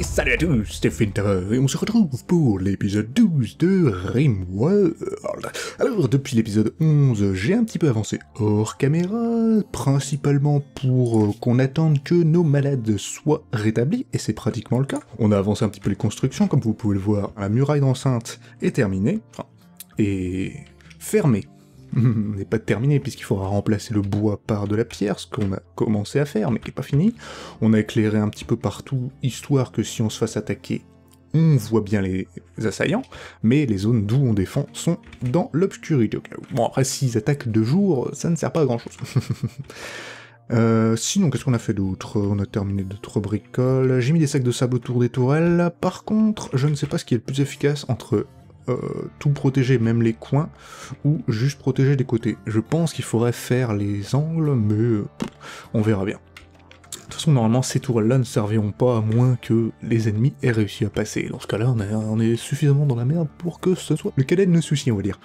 Salut à tous, c'est Finter, et on se retrouve pour l'épisode 12 de Rimworld. Alors, depuis l'épisode 11, j'ai un petit peu avancé hors caméra, principalement pour euh, qu'on attende que nos malades soient rétablis, et c'est pratiquement le cas. On a avancé un petit peu les constructions, comme vous pouvez le voir, la muraille d'enceinte est terminée, enfin, et fermée n'est pas terminé puisqu'il faudra remplacer le bois par de la pierre, ce qu'on a commencé à faire mais qui n'est pas fini. On a éclairé un petit peu partout, histoire que si on se fasse attaquer, on voit bien les assaillants, mais les zones d'où on défend sont dans l'obscurité. Bon après s'ils attaquent de jour, ça ne sert pas à grand chose. Euh, sinon, qu'est-ce qu'on a fait d'autre? On a terminé d'autres bricoles. J'ai mis des sacs de sable autour des tourelles. Par contre, je ne sais pas ce qui est le plus efficace entre euh, tout protéger, même les coins, ou juste protéger des côtés. Je pense qu'il faudrait faire les angles, mais euh, on verra bien. De toute façon, normalement, ces tourelles-là ne serviront pas à moins que les ennemis aient réussi à passer. Dans ce cas-là, on, est suffisamment dans la merde pour que ce soit le cadet de nos soucis, on va dire.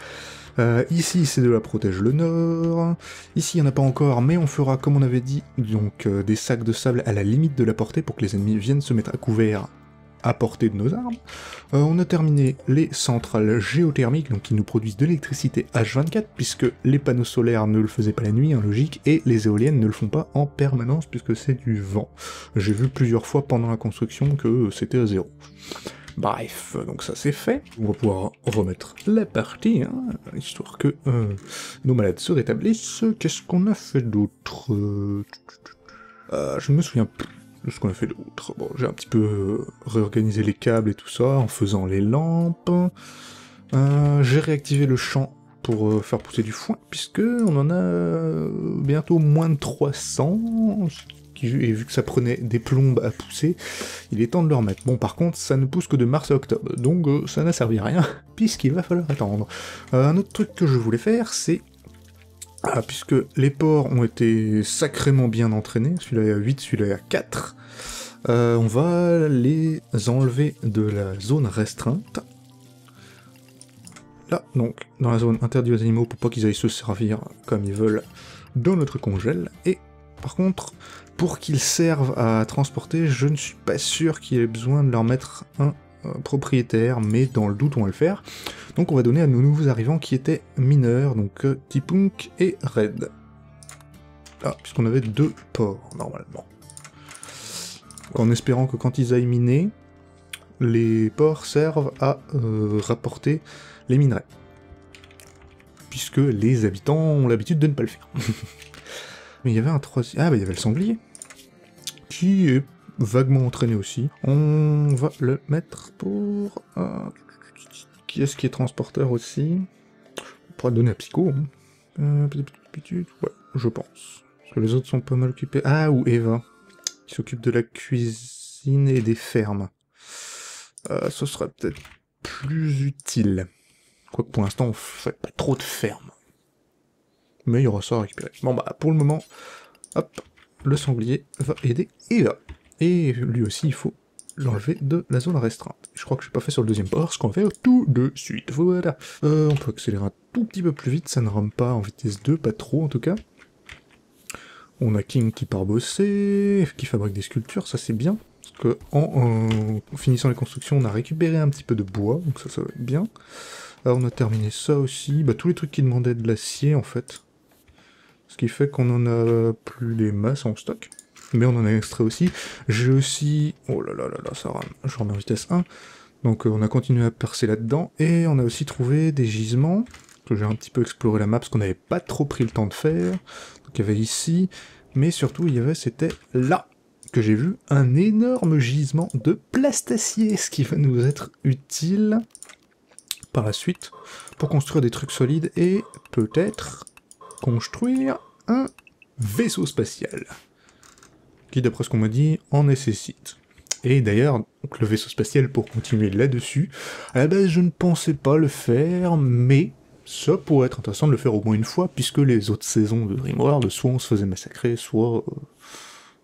Euh, ici, c'est de la protège le nord. Ici, il n'y en a pas encore, mais on fera, comme on avait dit, donc des sacs de sable à la limite de la portée pour que les ennemis viennent se mettre à couvert à portée de nos armes. Euh, on a terminé les centrales géothermiques, donc qui nous produisent de l'électricité H24, puisque les panneaux solaires ne le faisaient pas la nuit, en logique, et les éoliennes ne le font pas en permanence, puisque c'est du vent. J'ai vu plusieurs fois pendant la construction que c'était à zéro. Bref, donc ça c'est fait. On va pouvoir remettre la partie, hein, histoire que euh, nos malades se rétablissent. Qu'est-ce qu'on a fait d'autre? Euh, Je ne me souviens plus ce qu'on a fait d'autre. Bon, j'ai un petit peu euh, réorganisé les câbles et tout ça en faisant les lampes. Euh, j'ai réactivé le champ pour euh, faire pousser du foin, puisque on en a bientôt moins de 300, et vu que ça prenait des plombes à pousser, il est temps de le remettre. Bon, par contre, ça ne pousse que de mars à octobre, donc ça n'a servi à rien, puisqu'il va falloir attendre. un autre truc que je voulais faire, c'est ah, puisque les porcs ont été sacrément bien entraînés, celui-là est à 8, celui-là est à 4, euh, on va les enlever de la zone restreinte. Là, donc, dans la zone interdite aux animaux pour pas qu'ils aillent se servir comme ils veulent dans notre congèle. Et par contre, pour qu'ils servent à transporter, je ne suis pas sûr qu'il y ait besoin de leur mettre un euh, propriétaire, mais dans le doute on va le faire. Donc on va donner à nos nouveaux arrivants qui étaient mineurs, donc euh, Tipunk et Red. Ah, puisqu'on avait deux ports normalement. En espérant que quand ils aillent miner, les ports servent à euh, rapporter les minerais. Puisque les habitants ont l'habitude de ne pas le faire. Mais il y avait un troisième... Ah bah il y avait le sanglier. Qui est vaguement entraîné aussi. On va le mettre pour... Euh, qui est-ce qui est transporteur aussi? On pourrait donner à Psycho. Hein. Euh, ouais, je pense. Parce que les autres sont pas mal occupés. Ah, ou Eva, qui s'occupe de la cuisine et des fermes. Euh, ce serait peut-être plus utile. Quoique pour l'instant, on fait pas trop de fermes. Mais il y aura ça à récupérer. Bon bah, pour le moment, hop, le sanglier va aider Eva. Et lui aussi, il faut l'enlever de la zone restreinte. Je crois que je n'ai pas fait sur le deuxième port, ce qu'on va faire tout de suite. Voilà. Euh, on peut accélérer un tout petit peu plus vite, ça ne rame pas en vitesse 2, pas trop en tout cas. On a King qui part bosser, qui fabrique des sculptures, ça c'est bien. Parce que finissant les constructions, on a récupéré un petit peu de bois, donc ça, ça va être bien. Là, on a terminé ça aussi. Bah, tous les trucs qui demandaient de l'acier, en fait. Ce qui fait qu'on en a plus les masses en stock mais on en a extrait aussi. J'ai aussi... Oh là là là là, ça rame. Je remets en vitesse 1. Donc euh, on a continué à percer là-dedans, et on a aussi trouvé des gisements, que j'ai un petit peu exploré la map, parce qu'on n'avait pas trop pris le temps de faire. Donc il y avait ici, mais surtout il y avait, c'était là, que j'ai vu, un énorme gisement de plastacier, ce qui va nous être utile par la suite, pour construire des trucs solides, et peut-être construire un vaisseau spatial qui, d'après ce qu'on m'a dit, en nécessite. Et d'ailleurs, le vaisseau spatial, pour continuer là-dessus, à la base, je ne pensais pas le faire, mais ça pourrait être intéressant de le faire au moins une fois, puisque les autres saisons de Rimworld, soit on se faisait massacrer, soit... Euh,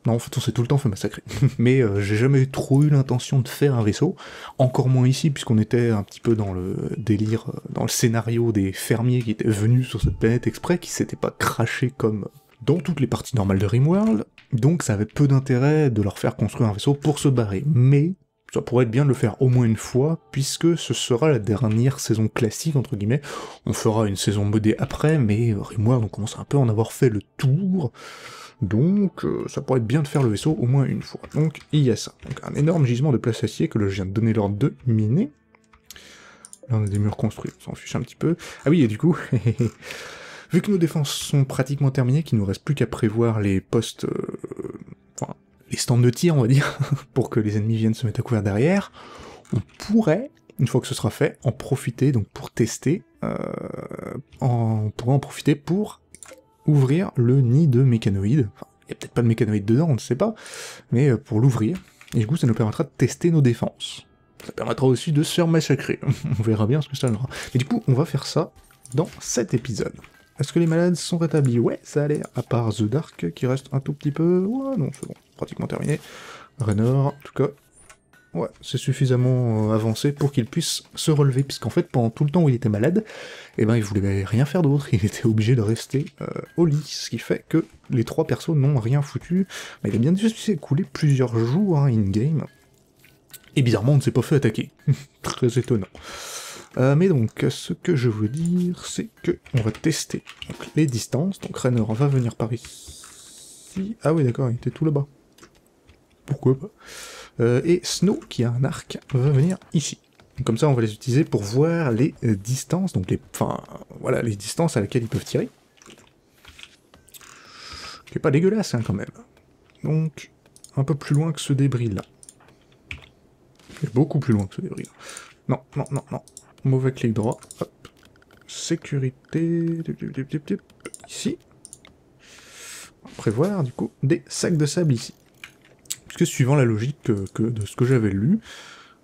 non, en fait, on s'est tout le temps fait massacrer. mais euh, j'ai jamais trop eu l'intention de faire un vaisseau, encore moins ici, puisqu'on était un petit peu dans le délire, euh, dans le scénario des fermiers qui étaient venus sur cette planète exprès, qui s'étaient pas crachés comme dans toutes les parties normales de Rimworld, donc ça avait peu d'intérêt de leur faire construire un vaisseau pour se barrer. Mais ça pourrait être bien de le faire au moins une fois, puisque ce sera la dernière saison classique, entre guillemets. On fera une saison modée après, mais Rimworld, on commence un peu à en avoir fait le tour. Donc, euh, ça pourrait être bien de faire le vaisseau au moins une fois. Donc, il y a ça. Donc, un énorme gisement de place acier que je viens de donner l'ordre de miner. Là, on a des murs construits, on s'en fiche un petit peu. Ah oui, et du coup, vu que nos défenses sont pratiquement terminées, qu'il nous reste plus qu'à prévoir les postes... Euh, les stands de tir, on va dire, pour que les ennemis viennent se mettre à couvert derrière, on pourrait, une fois que ce sera fait, en profiter, donc pour tester, euh, on pourrait en profiter pour ouvrir le nid de mécanoïdes. Il n'y a peut-être pas de mécanoïdes dedans, on ne sait pas, mais euh, pour l'ouvrir. Et du coup, ça nous permettra de tester nos défenses. Ça permettra aussi de se faire massacrer. on verra bien ce que ça donnera. Mais du coup, on va faire ça dans cet épisode. Est-ce que les malades sont rétablis? Ouais, ça a l'air, à part The Dark qui reste un tout petit peu... Ouais, non, c'est bon, pratiquement terminé. Raynor, en tout cas, ouais, c'est suffisamment euh, avancé pour qu'il puisse se relever, puisqu'en fait, pendant tout le temps où il était malade, eh ben, il voulait rien faire d'autre, il était obligé de rester euh, au lit, ce qui fait que les trois persos n'ont rien foutu. Mais il a bien dû s'écouler plusieurs jours hein, in-game, et bizarrement, on ne s'est pas fait attaquer. Très étonnant. Euh, mais donc, ce que je veux dire, c'est que on va tester les distances. Donc Rainer va venir par ici. Ah oui, d'accord, il était tout là-bas. Pourquoi pas euh, Et Snow, qui a un arc, va venir ici. comme ça, on va les utiliser pour voir les euh, distances, donc les, enfin, voilà, les distances à laquelle ils peuvent tirer. Qui pas dégueulasse, hein, quand même. Donc, un peu plus loin que ce débris-là. Beaucoup plus loin que ce débris-là. Non, non, non, non mauvais clic droit, sécurité, ici, on va prévoir du coup des sacs de sable ici. Puisque suivant la logique que, de ce que j'avais lu,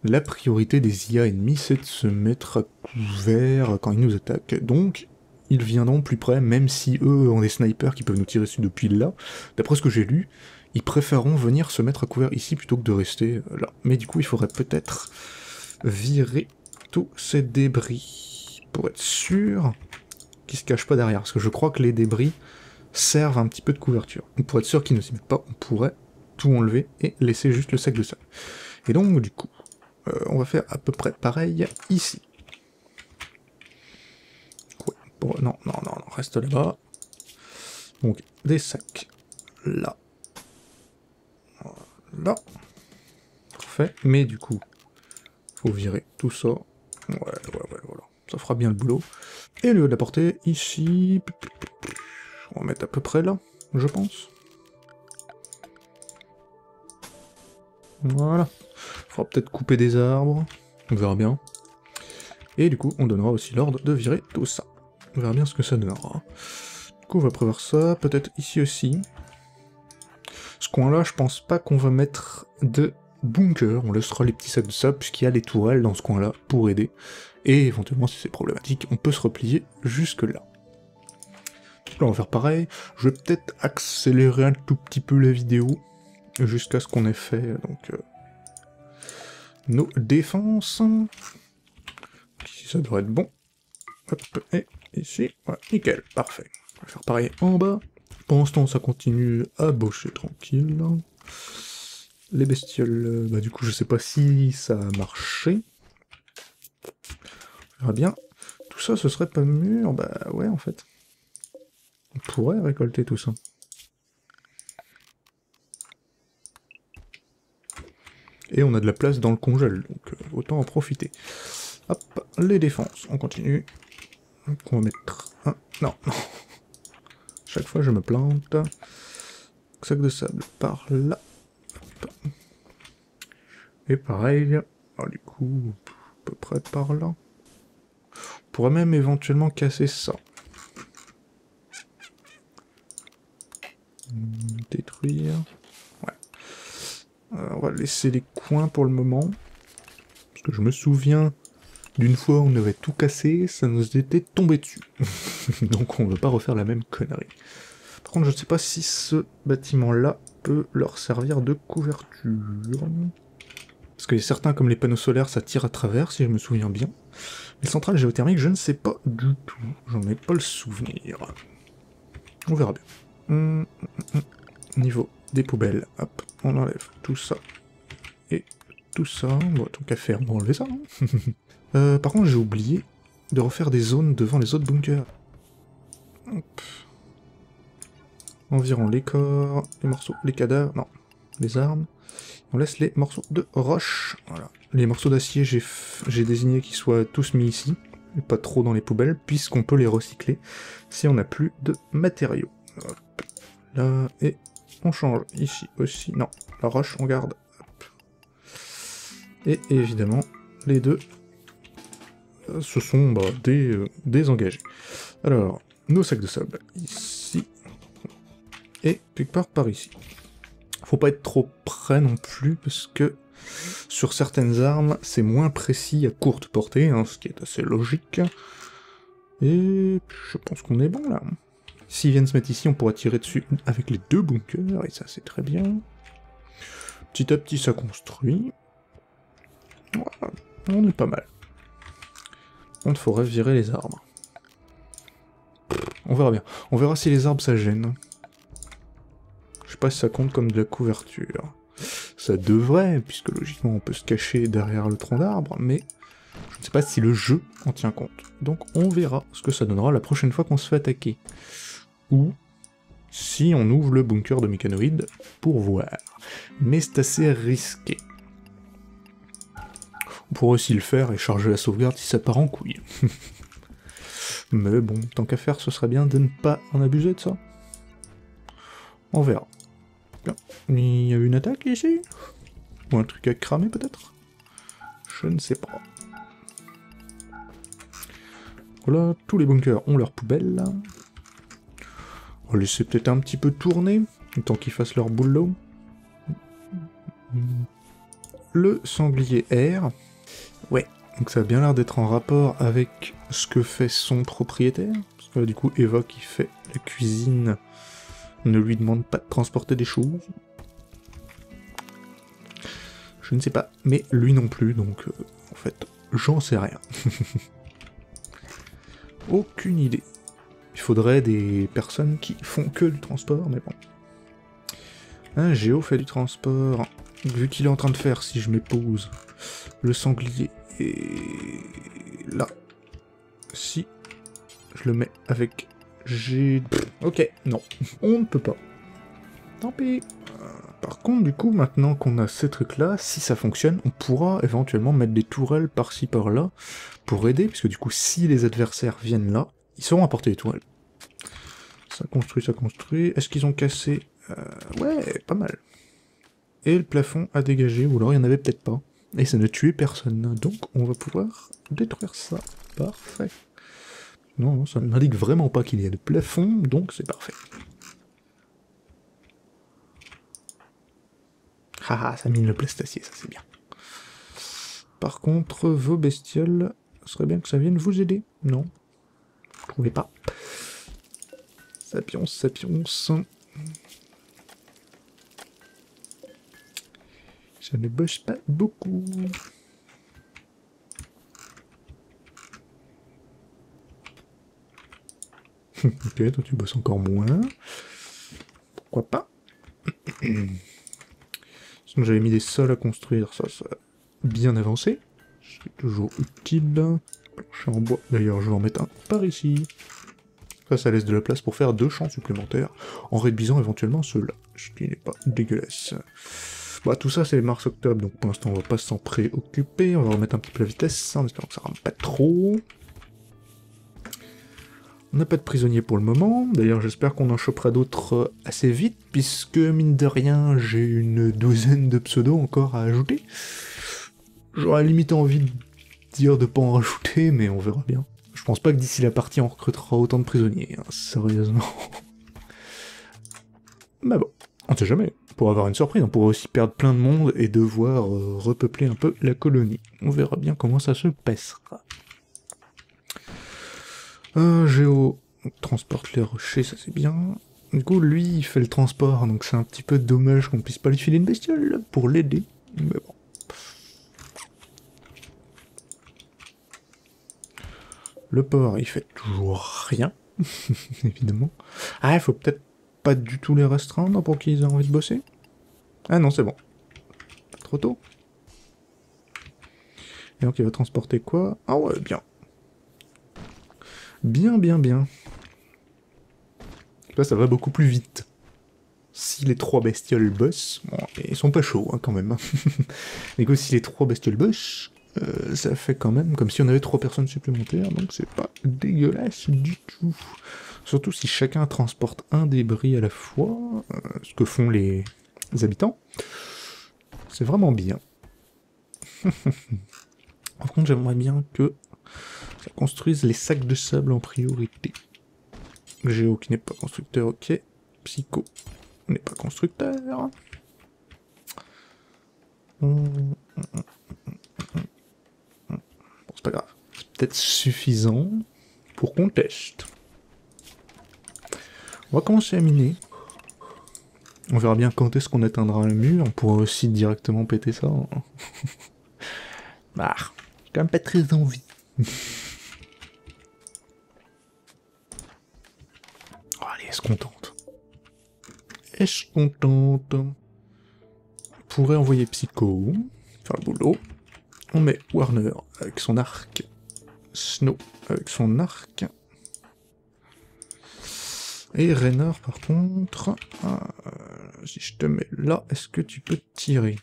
la priorité des IA ennemis c'est de se mettre à couvert quand ils nous attaquent, donc ils viendront plus près, même si eux ont des snipers qui peuvent nous tirer dessus depuis là. D'après ce que j'ai lu, ils préféreront venir se mettre à couvert ici plutôt que de rester là. Mais du coup, il faudrait peut-être virer tous ces débris pour être sûr qu'ils se cachent pas derrière. Parce que je crois que les débris servent un petit peu de couverture. Pour être sûr qu'ils ne s'y mettent pas, on pourrait tout enlever et laisser juste le sac de sable. Et donc, du coup, euh, on va faire à peu près pareil ici. non, non, non, non, reste là-bas. Donc, des sacs là. Là. Parfait. Mais du coup, faut virer tout ça Ouais, ouais, ouais, voilà. Ça fera bien le boulot. Et au lieu de la porter, ici... On va mettre à peu près là, je pense. Voilà. Il faudra peut-être couper des arbres. On verra bien. Et du coup, on donnera aussi l'ordre de virer tout ça. On verra bien ce que ça donnera. Du coup, on va prévoir ça. Peut-être ici aussi. Ce coin-là, je pense pas qu'on va mettre de bunker, on laissera les petits sacs de sable puisqu'il y a les tourelles dans ce coin-là pour aider. Et éventuellement, si c'est problématique, on peut se replier jusque là. Là, on va faire pareil. Je vais peut-être accélérer un tout petit peu la vidéo jusqu'à ce qu'on ait fait donc euh, nos défenses. Ici, ça devrait être bon. Hop, et ici, voilà, nickel, parfait. On va faire pareil en bas. Ce temps, ça continue à bocher tranquille. Les bestioles, euh, bah du coup je sais pas si ça a marché. On verra bien. Tout ça, ce serait pas mûr Bah ouais en fait. On pourrait récolter tout ça. Et on a de la place dans le congèle, donc euh, autant en profiter. Hop, les défenses, on continue. Donc on va mettre un... Non, non. Chaque fois je me plante. Sac de sable par là. Et pareil, ah, du coup, à peu près par là. On pourrait même éventuellement casser ça. Détruire. Euh, on va laisser les coins pour le moment. Parce que je me souviens d'une fois on avait tout cassé, ça nous était tombé dessus. Donc on ne veut pas refaire la même connerie. Par contre, je ne sais pas si ce bâtiment-là peut leur servir de couverture. Parce que certains, comme les panneaux solaires, ça tire à travers, si je me souviens bien. Les centrales géothermiques, je ne sais pas du tout. J'en ai pas le souvenir. On verra bien. Hum, hum, hum, Niveau des poubelles, hop, on enlève tout ça. Et tout ça. Bon, tant qu'à faire, on va enlever ça. hein. Euh, par contre, j'ai oublié de refaire des zones devant les autres bunkers. Environ les corps, les morceaux, les cadavres, non, les armes. On laisse les morceaux de roche. Voilà. Les morceaux d'acier, j'ai désigné qu'ils soient tous mis ici, et pas trop dans les poubelles, puisqu'on peut les recycler si on n'a plus de matériaux. Là, et on change ici aussi. Non, la roche, on garde. Et évidemment, les deux, euh, ce sont bah, des, euh, désengagés. Alors, nos sacs de sable, ici, et quelque part par ici. Faut pas être trop près non plus, parce que sur certaines armes, c'est moins précis à courte portée, hein, ce qui est assez logique. Et je pense qu'on est bon là. S'ils viennent se mettre ici, on pourra tirer dessus avec les deux bunkers, et ça c'est très bien. Petit à petit, ça construit. On est pas mal. On faudrait virer les arbres. On verra bien. On verra si les arbres ça gêne. Je sais pas si ça compte comme de la couverture. Ça devrait, puisque logiquement on peut se cacher derrière le tronc d'arbre, mais je ne sais pas si le jeu en tient compte. Donc on verra ce que ça donnera la prochaine fois qu'on se fait attaquer. Ou si on ouvre le bunker de mécanoïdes pour voir. Mais c'est assez risqué. On pourrait aussi le faire et charger la sauvegarde si ça part en couille. Mais bon, tant qu'à faire, ce serait bien de ne pas en abuser de ça. On verra. Il y a une attaque ici? Ou un truc à cramer peut-être? Je ne sais pas. Voilà, tous les bunkers ont leur poubelle. On va laisser peut-être un petit peu tourner, temps qu'ils fassent leur boulot. Le sanglier R. Ouais, donc ça a bien l'air d'être en rapport avec ce que fait son propriétaire. Parce que là, du coup, Eva qui fait la cuisine ne lui demande pas de transporter des choses. Je ne sais pas, mais lui non plus, donc euh, en fait, j'en sais rien. Aucune idée. Il faudrait des personnes qui font que du transport, mais bon. Un Géo fait du transport. Vu qu'il est en train de faire, si je m'épose, le sanglier et là, si je le mets avec G... Ok, non, on ne peut pas. Tant pis. Par contre, du coup, maintenant qu'on a ces trucs-là, si ça fonctionne, on pourra éventuellement mettre des tourelles par-ci par-là pour aider, puisque du coup, si les adversaires viennent là, ils sauront apporter les tourelles. Ça construit, ça construit. Est-ce qu'ils ont cassé Euh, Ouais, pas mal. Et le plafond a dégagé, ou alors il n'y en avait peut-être pas. Et ça ne tuait personne. Donc on va pouvoir détruire ça. Parfait. Non, ça ne m'indique vraiment pas qu'il y a de plafond, donc c'est parfait. Haha, ça mine le plastacier, ça c'est bien. Par contre, vos bestioles, ce serait bien que ça vienne vous aider. Non Vous trouvez pas Sapiens, sapiens. Ça ne bosse pas beaucoup. ok, toi tu bosses encore moins. Pourquoi pas? Sinon j'avais mis des sols à construire, ça, ça bien avancé. C'est toujours utile. Je suis en bois, d'ailleurs je vais en mettre un par ici. Ça, laisse de la place pour faire deux champs supplémentaires, en réduisant éventuellement ceux-là, ce qui n'est pas dégueulasse. Bah tout ça c'est mars-octobre, donc pour l'instant on va pas s'en préoccuper, on va remettre un petit peu la vitesse, en espérant que ça rame pas trop. On n'a pas de prisonniers pour le moment, d'ailleurs j'espère qu'on en chopera d'autres euh, assez vite, puisque mine de rien j'ai une douzaine de pseudos encore à ajouter. J'aurais limite envie de dire de pas en rajouter, mais on verra bien. Je pense pas que d'ici la partie on recrutera autant de prisonniers, hein, sérieusement. Mais bon, on sait jamais. Pour avoir une surprise, on pourrait aussi perdre plein de monde et devoir euh, repeupler un peu la colonie. On verra bien comment ça se passera. Euh, Géo transporte les rochers, ça c'est bien. Du coup, lui, il fait le transport, donc c'est un petit peu dommage qu'on puisse pas lui filer une bestiole pour l'aider. Mais bon. Le port, il fait toujours rien, évidemment. Ah, il faut peut-être pas du tout les restreindre pour qu'ils aient envie de bosser? Ah non, c'est bon. Trop tôt Et donc il va transporter quoi? Ah ouais, bien. Bien, bien, bien. Là, ça va beaucoup plus vite. Si les trois bestioles bossent, bon, ils sont pas chauds hein, quand même. Mais que si les trois bestioles bossent, euh, ça fait quand même comme si on avait trois personnes supplémentaires, donc c'est pas dégueulasse du tout. Surtout si chacun transporte un débris à la fois, euh, ce que font les habitants. C'est vraiment bien. Par contre, j'aimerais bien que ça construise les sacs de sable en priorité. Géo qui n'est pas constructeur, ok. Psycho n'est pas constructeur. C'est pas grave. C'est peut-être suffisant pour qu'on teste. On va commencer à miner. On verra bien quand est-ce qu'on atteindra le mur. On pourra aussi directement péter ça. bah, quand même pas très envie. oh, allez, est-ce contente Est-ce contente On pourrait envoyer Psycho, faire le boulot. On met Warner avec son arc. Snow avec son arc. Et Rainer, par contre, euh, si je te mets là, est-ce que tu peux tirer?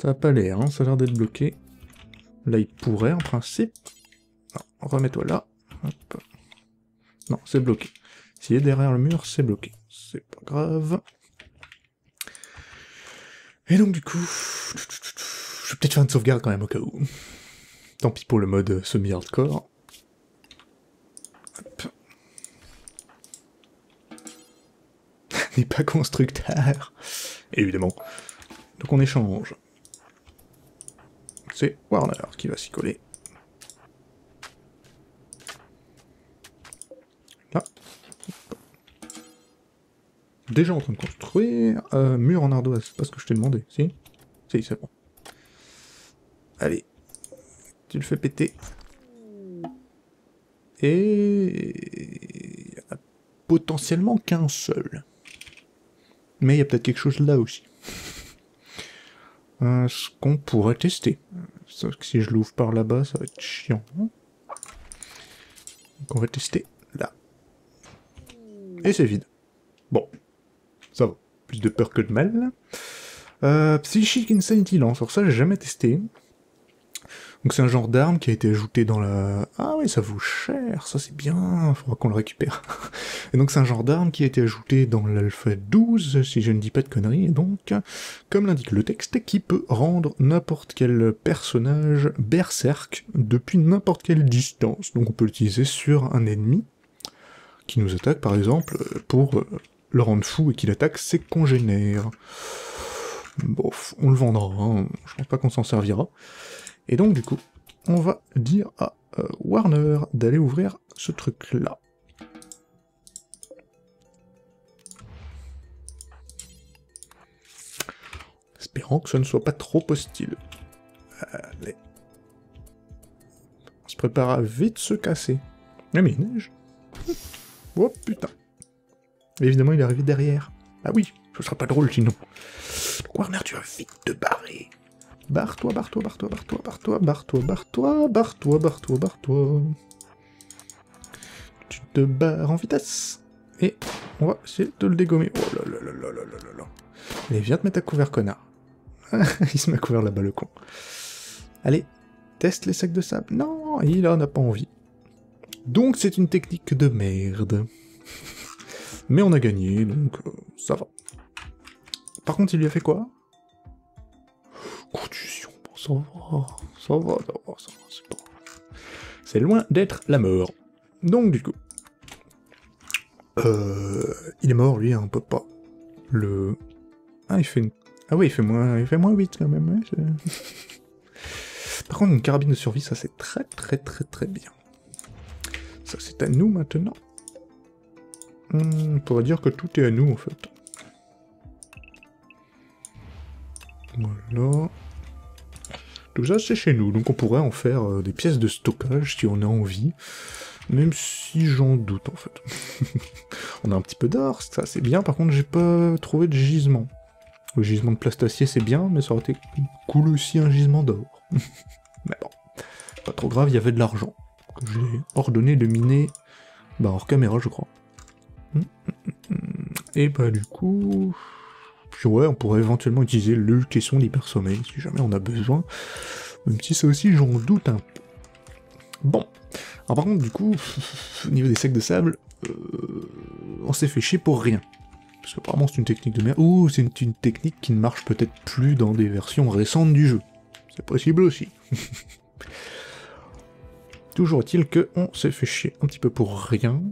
Ça n'a pas l'air, hein, ça a l'air d'être bloqué. Là, il pourrait, en principe. Remets-toi là. Non, c'est bloqué. S'il est derrière le mur, c'est bloqué. C'est pas grave. Et donc, du coup, je vais peut-être faire une sauvegarde quand même au cas où. Tant pis pour le mode semi-hardcore. n'est pas constructeur. Évidemment. Donc on échange. C'est Warner qui va s'y coller. Là. Déjà en train de construire. Euh, mur en ardoise, c'est pas ce que je t'ai demandé, si? Si, c'est bon. Allez. Tu le fais péter. Et... Il y a potentiellement qu'un seul. Mais il y a peut-être quelque chose là aussi. Euh, ce qu'on pourrait tester. Sauf que si je l'ouvre par là-bas, ça va être chiant. Donc on va tester là. Et c'est vide. Bon. Ça va. Plus de peur que de mal. Euh, Psychic Insanity Lance. Alors ça, j'ai jamais testé. Donc c'est un genre d'arme qui a été ajouté dans la... Ah oui, ça vaut cher, ça c'est bien, faudra qu'on le récupère. et donc c'est un genre d'arme qui a été ajouté dans l'alpha 12, si je ne dis pas de conneries, et donc, comme l'indique le texte, qui peut rendre n'importe quel personnage berserk depuis n'importe quelle distance. Donc on peut l'utiliser sur un ennemi qui nous attaque par exemple pour le rendre fou et qu'il attaque ses congénères. Bon, on le vendra, hein. je pense pas qu'on s'en servira. Et donc, du coup, on va dire à euh, Warner d'aller ouvrir ce truc-là. Espérant que ce ne soit pas trop hostile. Allez. On se prépare à vite se casser. Ah mais il neige. Oh putain. évidemment, il est arrivé derrière. Ah oui, ce sera pas drôle sinon. Warner, tu vas vite te barrer. Barre-toi, barre-toi, barre-toi, barre-toi, barre-toi, barre-toi, barre-toi, barre-toi, barre-toi, barre-toi. Tu te barres en vitesse. Et on va essayer de le dégommer. Oh là là là là là là là Allez, viens te mettre à couvert, connard. il se met à couvert là-bas, le con. Allez, teste les sacs de sable. Non, il en a pas envie. Donc c'est une technique de merde. Mais on a gagné, donc euh, ça va. Par contre, il lui a fait quoi? C'est loin d'être la mort. Donc, du coup... Euh, il est mort, lui, hein, on peut pas. Le... Ah, il fait une... Ah oui, il fait moins, il fait moins 8, quand même. Par contre, une carabine de survie, ça, c'est très, très, très, très bien. Ça, c'est à nous, maintenant. Hmm, on pourrait dire que tout est à nous, en fait. Voilà. Tout ça, c'est chez nous, donc on pourrait en faire euh, des pièces de stockage si on a envie. Même si j'en doute, en fait. on a un petit peu d'or, ça c'est bien, par contre j'ai pas trouvé de gisement. Le gisement de plastacier c'est bien, mais ça aurait été cool aussi un gisement d'or. mais bon. pas trop grave, il y avait de l'argent. J'ai ordonné de miner bah, hors caméra, je crois. Hum, hum, hum, Et bah du coup... Puis ouais, on pourrait éventuellement utiliser le caisson d'hypersommeil si jamais on a besoin. Même si ça aussi, j'en doute un peu. Bon. Alors par contre, du coup, au niveau des sacs de sable, euh, on s'est fait chier pour rien. Parce qu'apparemment c'est une technique de merde. Ou c'est une, une, technique qui ne marche peut-être plus dans des versions récentes du jeu. C'est possible aussi. Toujours est-il qu'on s'est fait chier un petit peu pour rien.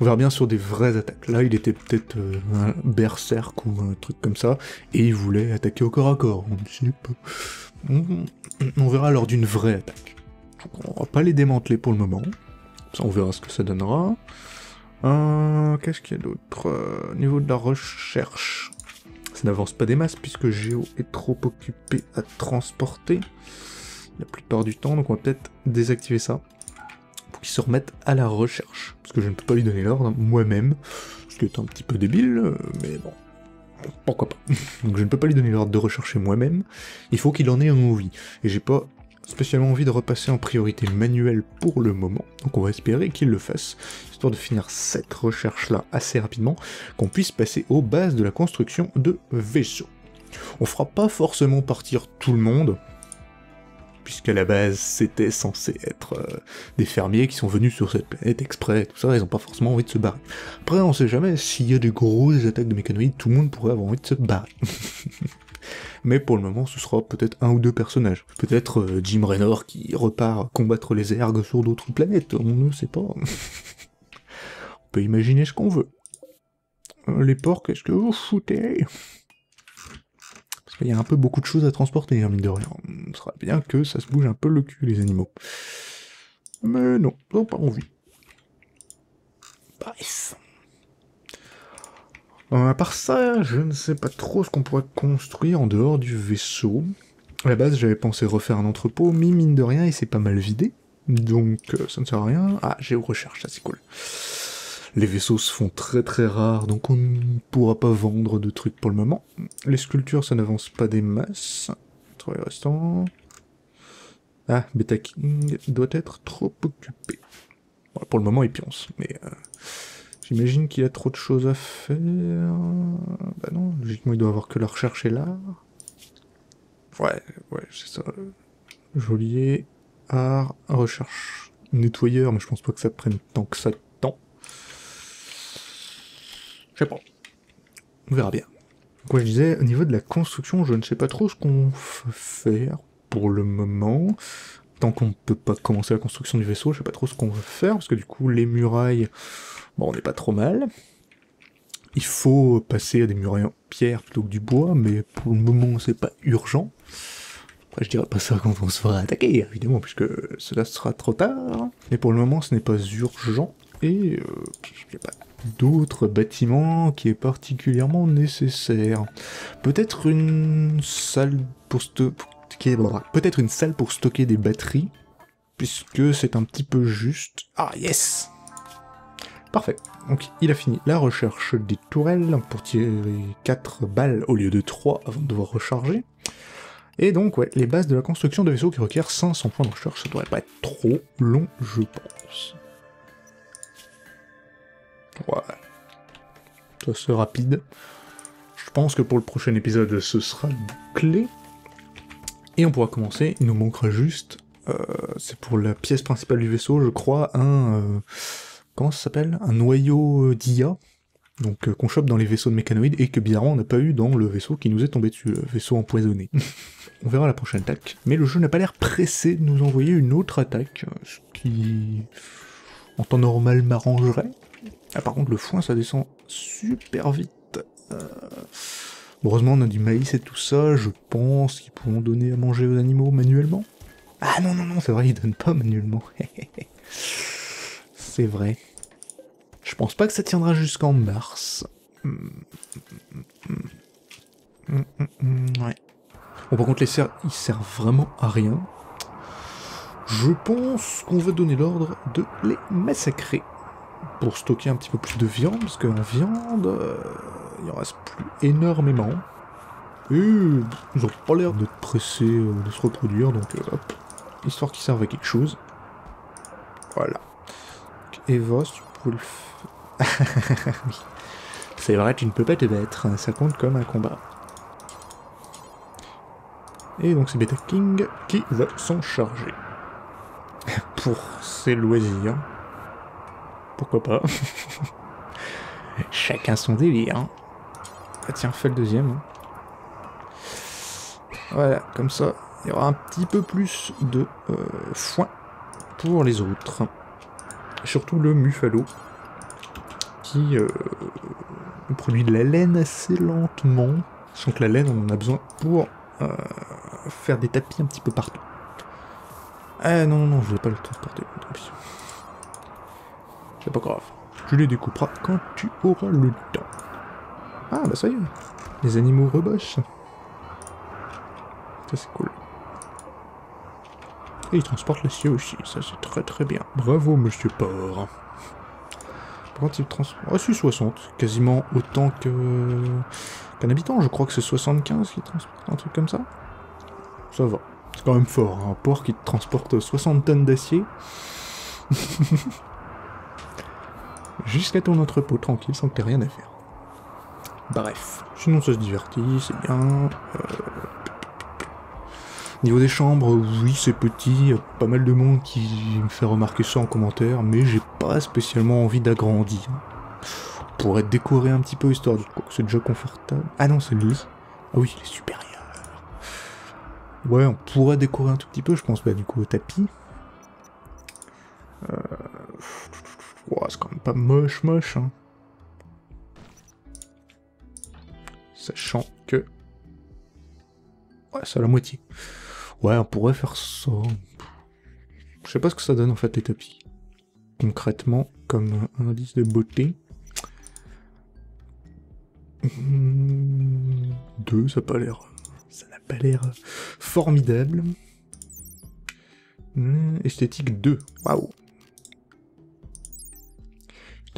On verra bien sur des vraies attaques. Là, il était peut-être euh, un berserk ou un truc comme ça, et il voulait attaquer au corps à corps. On, verra lors d'une vraie attaque. On va pas les démanteler pour le moment. On verra ce que ça donnera. Euh, Qu'est-ce qu'il y a d'autre? Euh, Au niveau de la recherche, ça n'avance pas des masses puisque Géo est trop occupé à transporter la plupart du temps, donc on va peut-être désactiver ça qu'il se remette à la recherche. Parce que je ne peux pas lui donner l'ordre moi-même, ce qui est un petit peu débile, mais bon, pourquoi pas. Donc je ne peux pas lui donner l'ordre de rechercher moi-même, il faut qu'il en ait envie. Et j'ai pas spécialement envie de repasser en priorité manuelle pour le moment, donc on va espérer qu'il le fasse, histoire de finir cette recherche-là assez rapidement, qu'on puisse passer aux bases de la construction de vaisseaux. On fera pas forcément partir tout le monde, puisqu'à la base c'était censé être euh, des fermiers qui sont venus sur cette planète exprès, tout ça, ils ont pas forcément envie de se barrer. Après on sait jamais, s'il y a des grosses attaques de mécanoïdes, tout le monde pourrait avoir envie de se barrer. Mais pour le moment, ce sera peut-être un ou deux personnages. Peut-être euh, Jim Raynor qui repart combattre les ergs sur d'autres planètes, on ne sait pas. on peut imaginer ce qu'on veut. Euh, les porcs, qu'est-ce que vous foutez? Qu'il y a un peu beaucoup de choses à transporter, hein, mine de rien. Ce sera bien que ça se bouge un peu le cul, les animaux. Mais non, pas envie. Bref. Euh, à part ça, je ne sais pas trop ce qu'on pourrait construire en dehors du vaisseau. À la base, j'avais pensé refaire un entrepôt, mais mine de rien, il s'est pas mal vidé. Donc, euh, ça ne sert à rien. Ah, j'ai recherche, ça c'est cool. Les vaisseaux se font très très rares, donc on ne pourra pas vendre de trucs pour le moment. Les sculptures, ça n'avance pas des masses. Travail restant. Ah, Beta King doit être trop occupé. Pour le moment, il pionce, mais... Euh... J'imagine qu'il a trop de choses à faire. Bah non, logiquement il doit avoir que la recherche et l'art. Ouais, ouais, c'est ça. Jolier, art, recherche. Nettoyeur, mais je pense pas que ça prenne tant que ça. Je sais pas. On verra bien. Quoi je disais, au niveau de la construction, je ne sais pas trop ce qu'on faire pour le moment. Tant qu'on ne peut pas commencer la construction du vaisseau, je sais pas trop ce qu'on va faire, parce que du coup, les murailles, Bon, on n'est pas trop mal. Il faut passer à des murailles en pierre plutôt que du bois, mais pour le moment, c'est pas urgent. Après, je dirais pas ça quand on se fera attaquer, évidemment, puisque cela sera trop tard. Mais pour le moment, ce n'est pas urgent, et il euh, n'y a pas d'autres bâtiments qui est particulièrement nécessaire. Peut-être une salle pour stocker... Peut-être une salle pour stocker des batteries, puisque c'est un petit peu juste. Ah, yes Parfait. Donc il a fini la recherche des tourelles pour tirer 4 balles au lieu de 3 avant de devoir recharger. Et donc ouais, les bases de la construction de vaisseaux qui requièrent 500 points de recherche, ça devrait pas être trop long je pense. Ouais. Ça c'est rapide. Je pense que pour le prochain épisode ce sera clé. Et on pourra commencer, il nous manquera juste, euh, c'est pour la pièce principale du vaisseau je crois, un... Euh, comment ça s'appelle? Un noyau euh, d'IA, donc euh, qu'on chope dans les vaisseaux de mécanoïdes et que bizarrement on n'a pas eu dans le vaisseau qui nous est tombé dessus, le vaisseau empoisonné. on verra la prochaine attaque. Mais le jeu n'a pas l'air pressé de nous envoyer une autre attaque, ce qui en temps normal m'arrangerait. Ah par contre le foin ça descend super vite. heureusement on a du maïs et tout ça, je pense qu'ils pourront donner à manger aux animaux manuellement. Ah non non non c'est vrai ils donnent pas manuellement. c'est vrai. Je pense pas que ça tiendra jusqu'en mars. Ouais. Bon, par contre, les serres, ils servent vraiment à rien. Je pense qu'on va donner l'ordre de les massacrer. Pour stocker un petit peu plus de viande, parce qu'en viande, euh, il en reste plus énormément. Et ils ont pas l'air d'être pressés euh, de se reproduire, donc euh, hop, histoire qu'ils servent à quelque chose. Voilà. Evos, tu peux le. C'est vrai, tu ne peux pas te battre, ça compte comme un combat. Et donc c'est Beta King qui va s'en charger. Pour ses loisirs. Pourquoi pas Chacun son délire. Ah tiens, fais le deuxième. Hein. Voilà, comme ça, il y aura un petit peu plus de euh, foin pour les autres. Surtout le Muffalo, qui euh, produit de la laine assez lentement. Sans que la laine, on en a besoin pour euh, faire des tapis un petit peu partout. Ah non, non, non, je vais pas le transporter, C'est pas grave. Tu les découperas quand tu auras le temps. Ah bah ça y est, les animaux rebossent. Ça c'est cool. Et ils transportent l'acier aussi, ça c'est très très bien. Bravo monsieur Porc. Par contre, il transporte... Ah si, 60. Quasiment autant qu'un habitant. Je crois que c'est 75 qui transporte un truc comme ça. Ça va. C'est quand même fort, hein. un porc qui transporte 60 tonnes d'acier. Jusqu'à ton entrepôt, tranquille, sans que t'aies rien à faire. Bref. Sinon, ça se divertit, c'est bien. Euh, Niveau des chambres, oui, c'est petit, pas mal de monde qui me fait remarquer ça en commentaire, mais j'ai pas spécialement envie d'agrandir. On pourrait décorer un petit peu, histoire de c'est déjà confortable. Ah non, c'est lit. Ah oui, il est supérieur. Ouais, on pourrait décorer un tout petit peu, je pense, bah, du coup, au tapis. Euh... c'est quand même pas moche, moche, hein. Sachant que... Ouais, c'est à la moitié. Ouais, on pourrait faire ça. Je sais pas ce que ça donne en fait les tapis. Concrètement, comme un indice de beauté. Hmm, deux, ça n'a pas l'air. Ça n'a pas l'air formidable. Hmm, esthétique 2. Waouh.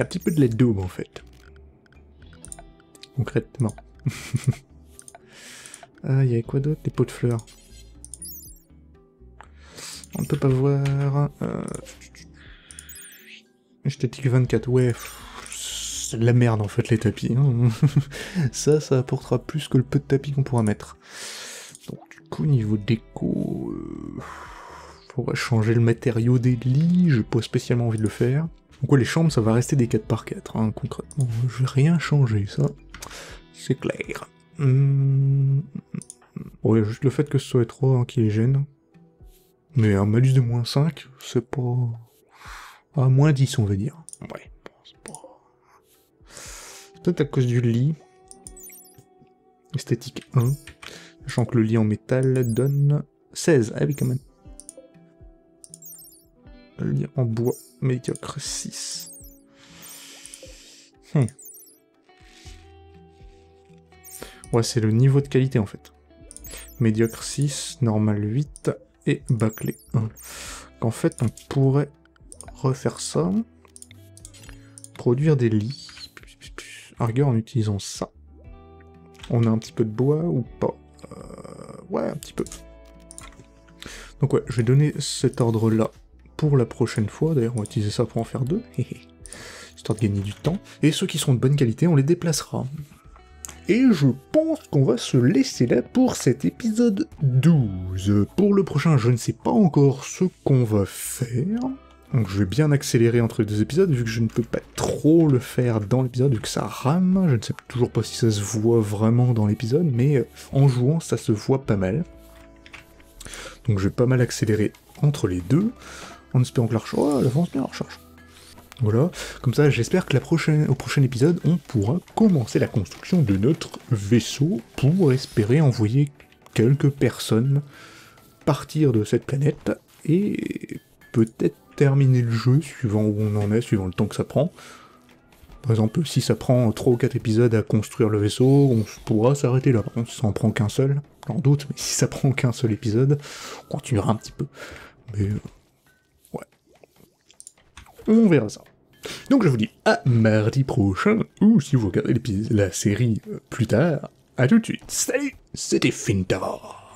Un petit peu de la daube en fait. Concrètement. ah, il y a quoi d'autre? Des pots de fleurs. On ne peut pas voir. Euh... Esthétique 24, ouais. C'est de la merde en fait les tapis. Hein. ça, ça apportera plus que le peu de tapis qu'on pourra mettre. Donc du coup, niveau déco... Euh... Faudrait changer le matériau des lits, j'ai pas spécialement envie de le faire. Donc ouais, les chambres, ça va rester des 4 par 4, hein, concrètement. Je vais rien changer, ça. C'est clair. Hum... Ouais, juste le fait que ce soit étroit hein, qui les gêne. Mais un malus de moins 5, c'est pas... À moins 10, on va dire. Ouais, c'est pas... Peut-être à cause du lit. Esthétique 1. Sachant que le lit en métal donne 16. Ah oui, quand même. Lit en bois médiocre 6. Hmm. Ouais, c'est le niveau de qualité en fait. Médiocre 6, normal 8, et bâclé 1. En fait, on pourrait refaire ça, produire des lits, argueur en utilisant ça. On a un petit peu de bois ou pas? Euh, Ouais, un petit peu. Donc ouais, je vais donner cet ordre-là pour la prochaine fois. D'ailleurs, on va utiliser ça pour en faire deux. Histoire de gagner du temps. Et ceux qui seront de bonne qualité, on les déplacera. Et je pense qu'on va se laisser là pour cet épisode 12. Pour le prochain, je ne sais pas encore ce qu'on va faire. Donc je vais bien accélérer entre les deux épisodes, vu que je ne peux pas trop le faire dans l'épisode, vu que ça rame. Je ne sais toujours pas si ça se voit vraiment dans l'épisode, mais euh, en jouant, ça se voit pas mal. Donc je vais pas mal accélérer entre les deux, en espérant que la recharge... Oh, elle avance bien la recharge. Voilà, comme ça j'espère que au prochain épisode, on pourra commencer la construction de notre vaisseau pour espérer envoyer quelques personnes partir de cette planète et peut-être terminer le jeu suivant où on en est, suivant le temps que ça prend. Par exemple, si ça prend 3 ou 4 épisodes à construire le vaisseau, on pourra s'arrêter là. Par contre, si prend qu'un seul, j'en doute, mais si ça prend qu'un seul épisode, on continuera un petit peu. Euh, on verra ça. Donc je vous dis à mardi prochain, ou si vous regardez la série euh, plus tard, à tout de suite. Salut, c'était Fintava.